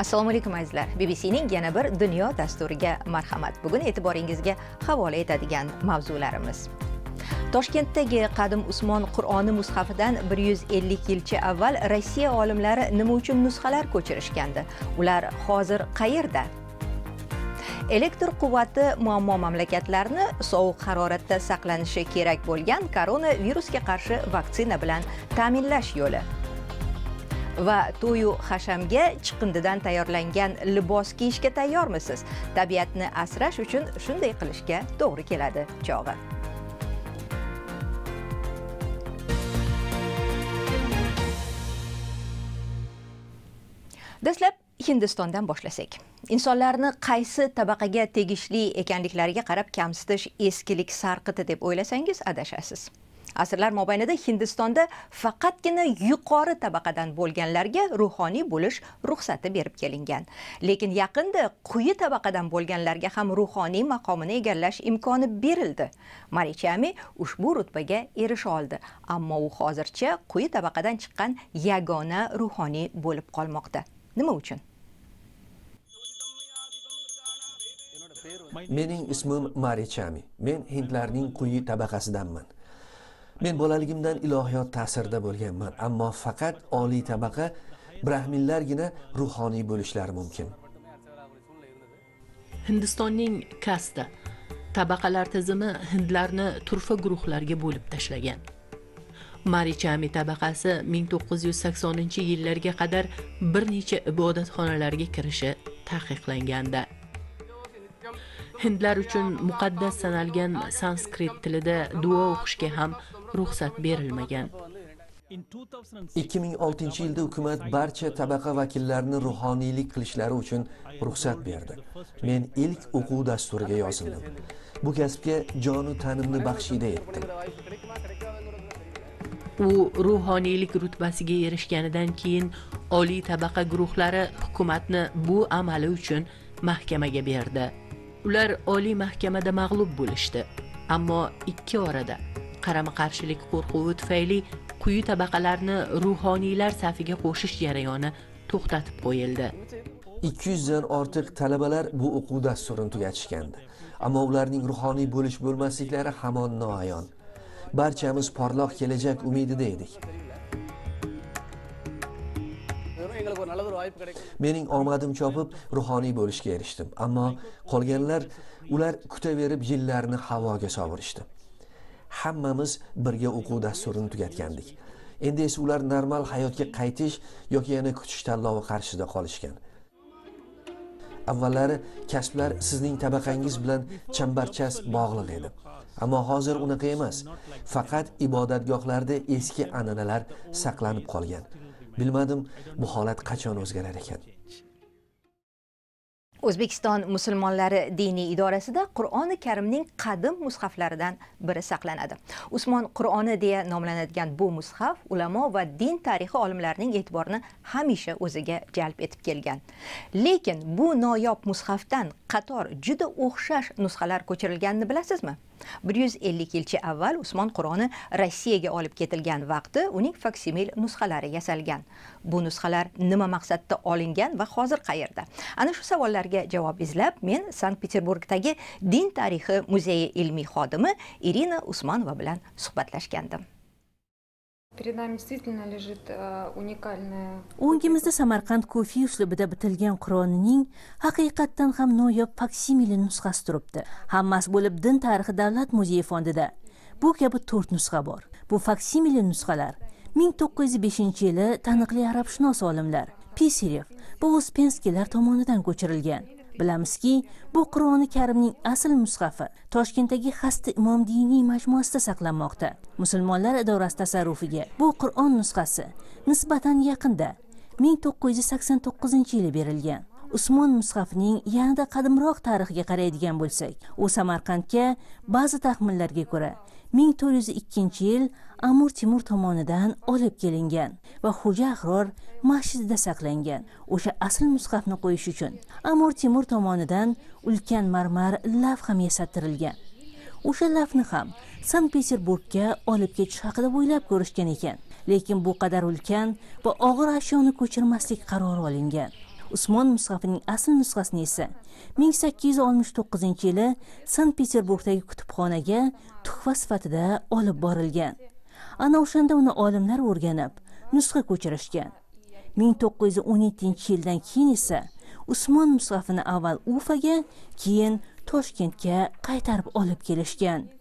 assalomu alaykum azizlar. Bbcning yana bir dunyo dasturiga marhamat. Bugun e'tiboringizga havola etadigan mavzularimiz. Toshkentdagi qadim usmon qur'oni mushafidan 150 yilcha avval rossiya olimlari nima uchun nusxalar ko'chirishgandi? Ular hozir qayerda? Elektr quvvati muammo mamlakatlarni sovuq haroratda saqlanishi kerak bo'lgan koronavirusga qarshi vaksina bilan ta'minlash yo'li. Va to'yu hashamga chiqindidan tayyorlangan libos kiyishga tayyormisiz? Tabiatni asrash uchun shunday qilishga to'g'ri keladi chog'i. Dastlab hindistondan boshlasak. Insonlarni qaysi tabaqaga tegishli ekanliklariga qarab kamsitish eskilik sarqiti deb o'ylasangiz adashasiz. Asrlar mobaynida hindistonda faqatgina yuqori tabaqadan bo'lganlarga ruhoniy bo'lish ruxsati berib kelingan. Lekin yaqinda quyi tabaqadan bo'lganlarga ham ruhoniy maqomini egallash imkoni berildi. Marichami ushbu rutbaga erisha oldi ammo u hozircha quyi tabaqadan chiqqan yagona ruhoniy bo'lib qolmoqda. Nima uchun? Mening ismim marichami. Men hindlarning quyi tabaqasidanman. Men bolaligimdan ilohiyot ta'sirida bo'lganman ammo faqat oliy tabaqa brahminlargina ruhoniy bo'lishlari mumkin. Hindistonning kasta tabaqalar tizimi hindlarni turfa guruhlarga bo'lib tashlagan. Marichami tabaqasi 1980 yillarga qadar bir necha ibodatxonalarga kirishi taqiqlangandi hindlar uchun muqaddas sanalgan sanskrit tilida duo o'qishga ham ruxsat berilmagan. 2006 yilda hukumat barcha tabaqa vakillarini ruhoniylik qilishlari uchun ruxsat berdi. Men ilk o'quv dasturiga yozildim. Bu kasbga jonu tanimni baxshida etdim u ruhoniylik rutbasiga erishganidan keyin oliy tabaqa guruhlari hukumatni bu amali uchun mahkamaga berdi. Ular oliy mahkamada mag'lub bo'lishdi ammo ikki orada qarama qarshilik qo'rquvi tufayli quyi tabaqalarni ruhoniylar safiga qo'shish jarayoni to'xtatib qo'yildi. 200 dan ortiq talabalar bu o'quv dasturini tugatishgandi. Ammo ularning ruhoniy bo'lish bo'lmasliklari hamon noayon. Barchamiz porloq kelajak umidida edik. Mening omadim chopib ruhoniy bo'lishga erishdim. Ammo qolganlar ular kutaverib yillarni havoga sovurishdi. Hammamiz birga o'quv dasturini tugatgandik. Endi esa ular normal hayotga qaytish yoki yana kutish tanlovi qarshisida qolishgan. Avvallari kasblar sizning tabaqangiz bilan chambarchas bog'liq edi. Ammo hozir unaqa emas. Faqat ibodatgohlarda eski an'analar saqlanib qolgan. Bilmadim bu holat qachon o'zgarar ekan. O'zbekiston musulmonlari diniy idorasida qur'oni karimning qadim mushaflaridan biri saqlanadi. Usmon qur'oni deya nomlanadigan bu mushaf ulamo va din tarixi olimlarining e'tiborini hamisha o'ziga jalb etib kelgan. Lekin bu noyob mushafdan qator juda o'xshash nusxalar ko'chirilganini bilasizmi? 150 yilcha avval usmon qur'oni rossiyaga olib ketilgan vaqti uning faksimil nusxalari yasalgan. Bu nusxalar nima maqsadda olingan va hozir qayerda? Ana shu savollarga javob izlab men sankt peterburgdagi din tarixi muzeyi ilmiy xodimi irina usmonova bilan suhbatlashgandim. Перед нами действительно лежит э, уникальная... o'ngimizda samarqand kufiy uslubida bitilgan qur'onining haqiqatdan ham noyob faksimili nusxasi turibdi hammasi bo'lib din tarixi davlat muzeyi fondida bu kabi to'rt nusxa bor bu faksimili nusxalar 1905 yili taniqli arabshunos olimlar piserev va uspenskiylar tomonidan ko'chirilgan bilamizki bu qur'oni karimning asl mushafi toshkentdagi xasta imom diniy majmuasida saqlanmoqda. Musulmonlar idorasi tasarrufiga bu qur'on nusxasi nisbatan yaqinda 1989 yili berilgan. Usmon mushafining yanada qadimroq tarixiga qaraydigan bo'lsak u samarqandga ba'zi taxminlarga ko'ra 1402 yil amur temur tomonidan olib kelingan va xo'ja ahror masjidida saqlangan. O'sha asl mushafni qo'yish uchun amur temur tomonidan ulkan marmar lav ham yasattirilgan. O'sha lavni ham sankt peterburgga olib ketish haqida o'ylab ko'rishgan ekan lekin bu qadar ulkan va og'ir ashyoni ko'chirmaslik qarori olingan. Usmon mushafining asl nusxasini esa 1869 yili sankt peterburgdagi kutubxonaga tuhfa sifatida olib borilgan. Ana o'shanda uni olimlar o'rganib nusxa ko'chirishgan. 1917 yildan keyin esa usmon mushafini avval ufaga keyin toshkentga qaytarib olib kelishgan.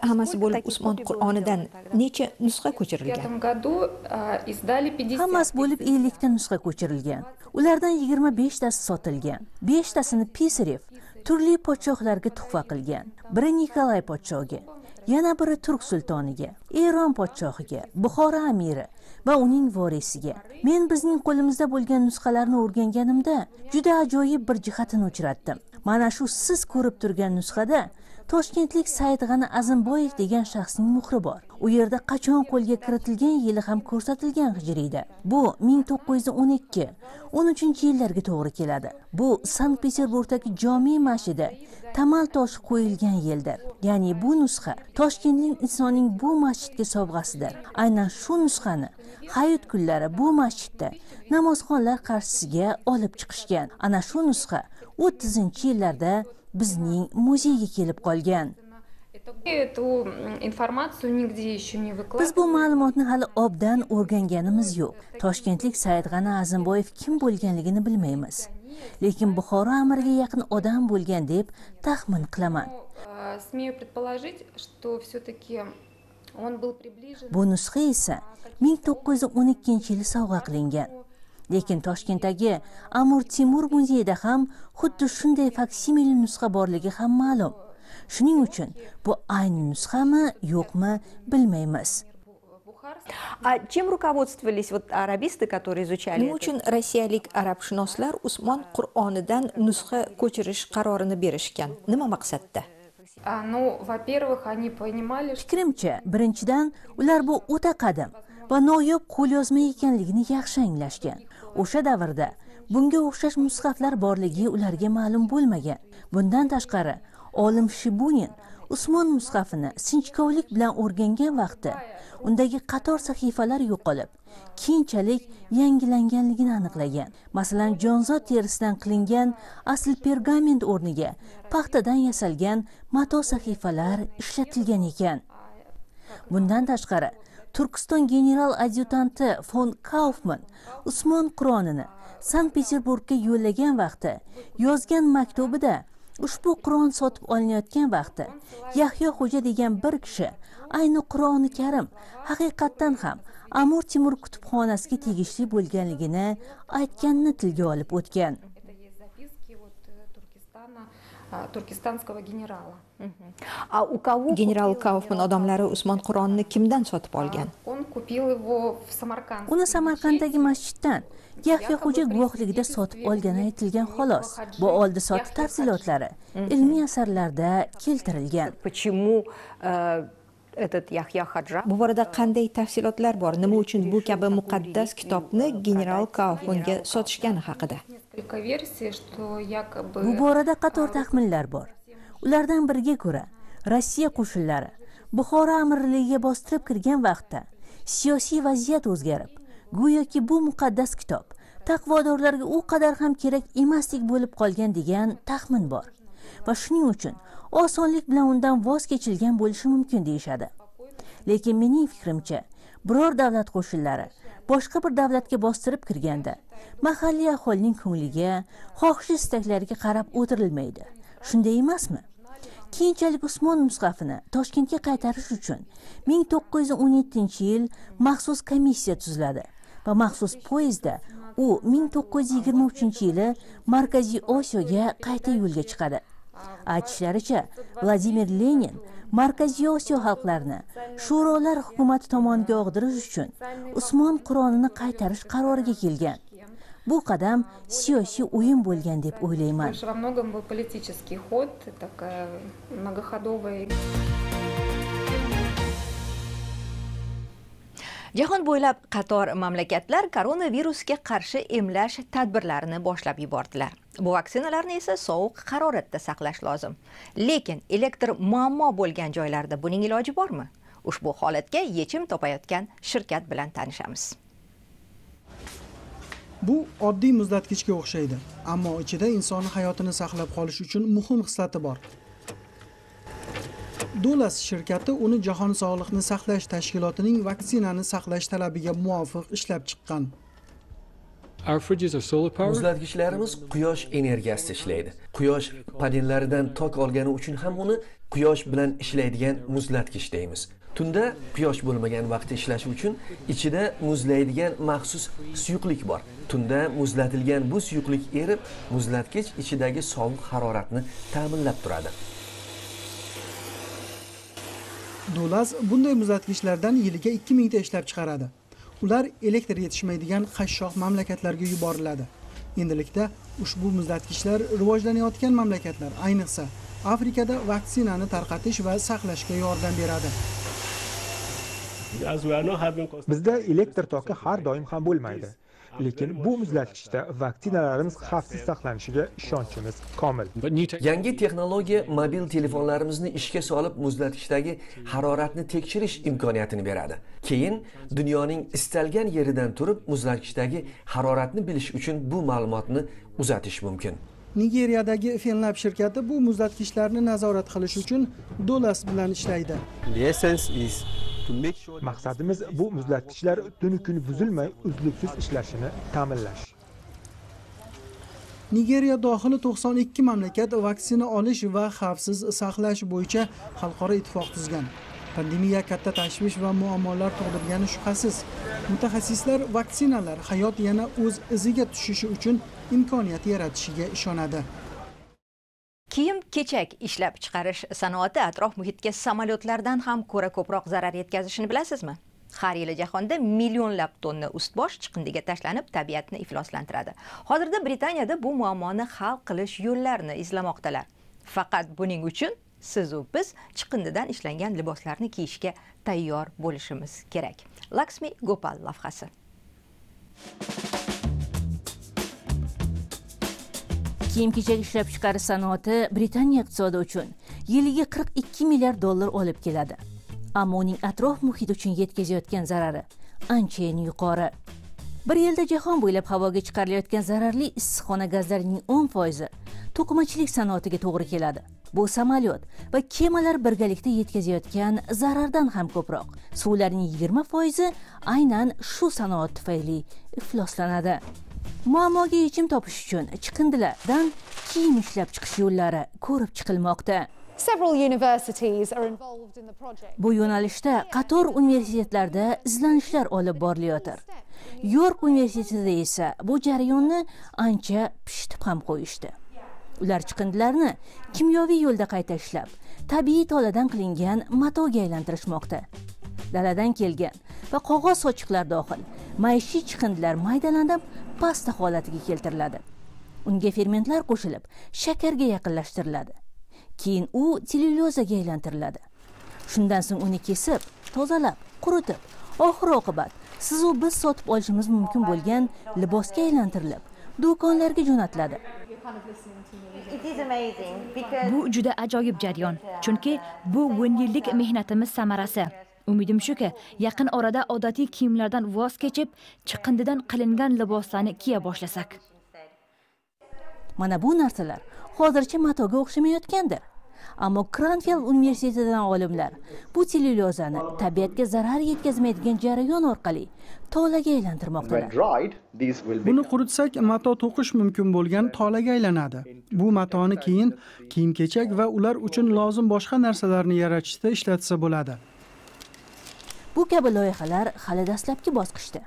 Hammasi bo'lib usmon qur'onidan necha nusxa ko'chirilgan? Этом году а, издали 50 hammasi bo'lib ellikta nusxa ko'chirilgan. Ulardan yigirma beshtasi sotilgan. Beshtasini pisarev turli podshohlarga tuhfa qilgan. Biri nikolay podshohga yana biri turk sultoniga eron podshohiga buxoro amiri va uning vorisiga men bizning qo'limizda bo'lgan nusxalarni o'rganganimda juda ajoyib bir jihatini uchratdim. Mana shu siz ko'rib turgan nusxada toshkentlik saidg'ani azimboyev degan shaxsning muhri bor. U yerda qachon qo'lga kiritilgan yili ham ko'rsatilgan hijriyda bu 1912 13 yillarga to'g'ri keladi. Bu sankt peterburgdagi jome masjidi tamal toshi qo'yilgan yildir. Ya'ni bu nusxa toshkentning insonning bu masjidga sovg'asidir. Aynan shu nusxani hayit kunlari bu masjidda namozxonlar qarshisiga olib chiqishgan. Ana shu nusxa o'ttizinchi yillarda bizning muzeyga kelib qolgan. Biz bu ma'lumotni hali obdan o'rganganimiz yo'q. Toshkentlik saidg'ani azimboyev kim bo'lganligini bilmaymiz. Lekin buxoro amiriga yaqin odam bo'lgan deb taxmin qilaman. А, Смею предположить, что был приближен bu nusxa esa 1912 yili sovg'a qilingan lekin toshkentdagi amur temur muzeyida ham xuddi shunday faksimili nusxa borligi ham ma'lum shuning uchun bu ayni nusxami yo'qmi bilmaymiz А чем руководствовались вот арабисты, которые изучали Nima uchun rossiyalik arabshunoslar Usmon Qur'onidan nusxa ko'chirish qarorini berishgan? Nima maqsadda? А, Ну, во-первых, они понимали, что fikrimcha birinchidan ular bu o'ta qadim va noyob qo'lyozma ekanligini yaxshi anglashgan o'sha davrda bunga o'xshash mushaflar borligi ularga ma'lum bo'lmagan. Bundan tashqari olim shibunin usmon mushafini sinchkovlik bilan o'rgangan vaqti undagi qator sahifalar yo'qolib keyinchalik yangilanganligini aniqlagan. Masalan jonzot terisidan qilingan asl pergament o'rniga paxtadan yasalgan mato sahifalar ishlatilgan ekan. Bundan tashqari turkiston general adjutanti fon kaufman usmon qur'onini sankt peterburgga yo'llagan vaqti yozgan maktubida ushbu qur'on sotib olinayotgan vaqti yahyo xo'ja degan bir kishi ayni qur'oni karim haqiqatdan ham amur temur kutubxonasiga tegishli bo'lganligini aytganini tilga olib o'tgan. Туркестана, а, туркестанского генерала. А у кого General Kaufman odamlari Usmon Qur'onni kimdan sotib olgan? Он купил его в Самарканде. uni samarqanddagi masjiddan yahyo xo'ja guvohligida sotib olgani aytilgan xolos bu oldi sotdi tafsilotlari ilmiy asarlarda keltirilgan Почему э, этот Yahya Хаджа? Bu borada qanday tafsilotlar bor? Nima uchun bu kabi muqaddas kitobni General Kaufmanga sotishgani haqida? Несколько версий, что якобы bu borada qator taxminlar bor ulardan biriga ko'ra rossiya qo'shinlari buxoro amirligiga bostirib kirgan vaqtda siyosiy vaziyat o'zgarib go'yoki bu muqaddas kitob taqvodorlarga u qadar ham kerak emasdek bo'lib qolgan degan taxmin bor va shuning uchun osonlik bilan undan voz kechilgan bo'lishi mumkin deyishadi. Lekin mening fikrimcha biror davlat qo'shinlari boshqa bir davlatga bostirib kirganda mahalliy aholining ko'ngliga xohish istaklariga qarab o'tirilmaydi. Shunday emasmi? Keyinchalik usmon musqafini toshkentga qaytarish uchun 1917 yil maxsus komissiya tuziladi va maxsus poyezdda u 1923 yili markaziy osiyoga qayta yo'lga chiqadi. Aytishlaricha vladimir lenin markaziy osiyo xalqlarini sho'rolar hukumati tomoniga og'dirish uchun usmon qur'onini qaytarish qaroriga kelgan. Bu qadam siyosiy o'yin bo'lgan deb o'ylayman. Jahon bo'ylab qator mamlakatlar koronavirusga qarshi emlash tadbirlarini boshlab yubordilar. Bu vaksinalarni esa sovuq haroratda saqlash lozim. Lekin elektr muammo bo'lgan joylarda buning iloji bormi? Ushbu holatga yechim topayotgan shirkat bilan tanishamiz. bu oddiy muzlatgichga o'xshaydi ammo ichida inson hayotini saqlab qolish uchun muhim xislati bor dulas shirkati uni jahon sog'liqni saqlash tashkilotining vaksinani saqlash talabiga muvofiq ishlab chiqqan. Muzlatgichlarimiz quyosh energiyasida ishlaydi. Quyosh panellaridan tok olgani uchun ham uni quyosh bilan ishlaydigan muzlatgich deymiz. Tunda quyosh bo'lmagan vaqtda ishlashi uchun ichida muzlaydigan maxsus suyuqlik bor. Tunda muzlatilgan bu suyuqlik erib muzlatgich ichidagi sovuq haroratni ta'minlab turadi dulas bunday muzlatgichlardan yiliga 2000 ta ishlab chiqaradi. Ular elektr yetishmaydigan qashshoq mamlakatlarga yuboriladi. Endilikda ushbu muzlatgichlar rivojlanayotgan mamlakatlar ayniqsa afrikada vaksinani tarqatish va saqlashga yordam beradi. Bizda elektr toki har doim ham bo'lmaydi. Lekin bu muzlatgichda vaksinalarimiz xavfsiz saqlanishiga ishonchimiz komil. Yangi texnologiya mobil telefonlarimizni ishga solib muzlatgichdagi haroratni tekshirish imkoniyatini beradi. Keyin dunyoning istalgan yeridan turib muzlatgichdagi haroratni bilish uchun bu ma'lumotni uzatish mumkin. Nigeriyadagi fenlab shirkati bu muzlatgichlarni nazorat qilish uchun dolas bilan ishlaydi maqsadimiz bu muzlatgichlar tunu kun buzilmay uzluksiz ishlashini ta'minlash. Nigeriya dohili 92 mamlakat vaksina olish va xavfsiz saqlash bo'yicha xalqaro ittifoq tuzgan. Pandemiya katta tashvish va muammolar tug'dirgani shubhasiz. Mutaxassislar vaksinalar hayot yana o'z iziga tushishi uchun imkoniyat yaratishiga ishonadi kiyim kechak ishlab chiqarish sanoati atrof muhitga samolyotlardan ham ko'ra ko'proq zarar yetkazishini bilasizmi? Har yili jahonda millionlab tonna ust bosh chiqindiga tashlanib tabiatni ifloslantiradi. Hozirda britaniyada bu muammoni hal qilish yo'llarini izlamoqdalar. Faqat buning uchun sizu biz chiqindidan ishlangan liboslarni kiyishga tayyor bo'lishimiz kerak. Laksmi gopal lavhasi. Kiyim kechak ishlab chiqarish sanoati britaniya iqtisodi uchun yiliga 42 milliard dollar olib keladi. Ammo uning atrof muhit uchun yetkazayotgan zarari anchayin yuqori. Bir yilda jahon bo'ylab havoga chiqarilayotgan zararli issiqxona gazlarining 10 foizi to'qimachilik sanoatiga to'g'ri keladi. Bu samolyot va kemalar birgalikda yetkazayotgan zarardan ham ko'proq. Suvlarning 20 foizi aynan shu sanoat tufayli ifloslanadi. Muammoga yechim topish uchun chiqindilardan kiyim ishlab chiqish yo'llari ko'rib chiqilmoqda. Bu yo'nalishda qator universitetlarda izlanishlar olib borilayotir. York universitetida esa bu jarayonni ancha pishitib ham qo'yishdi. Ular chiqindilarni kimyoviy yo'lda qayta ishlab tabiiy toladan qilingan matoga aylantirishmoqda. Daladan kelgan va qog'oz sochiqlar dohil maishiy chiqindilar maydalanib pasta holatiga keltiriladi. Unga fermentlar qo'shilib shakarga yaqinlashtiriladi. Keyin u sellyulozaga aylantiriladi. Shundan so'ng uni kesib tozalab quritib oxir oqibat sizu biz sotib olishimiz mumkin bo'lgan libosga aylantirilib do'konlarga jo'natiladi. Bu juda ajoyib jarayon chunki bu o'n yillik mehnatimiz samarasi umidim shuki yaqin orada odatiy kiyimlardan voz kechib chiqindidan qilingan liboslarni kiya boshlasak. Mana bu narsalar hozircha matoga o'xshamayotgandir ammo kranfeld universitetidan olimlar bu sellyulozani tabiatga zarar yetkazmaydigan jarayon orqali tolaga aylantirmoqdalar. Buni quritsak mato to'qish mumkin bo'lgan tolaga aylanadi. Bu matoni keyin kiyim kechak va ular uchun lozim boshqa narsalarni yaratishda ishlatsa bo'ladi bu kabi loyihalar hali dastlabki bosqichda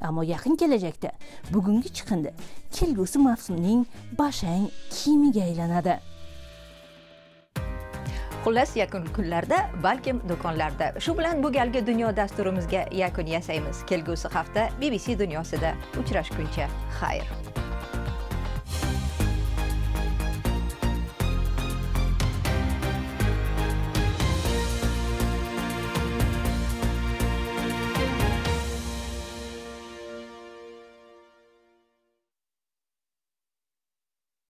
ammo yaqin kelajakda bugungi chiqindi. Kelgusi mavsumning bashang kiyimiga aylanadi. Xullas yakun kunlarda balkim do'konlarda. Shu bilan bu galgi dunyo dasturimizga yakun yasaymiz. Kelgusi hafta bbc dunyosida uchrashguncha. Xayr.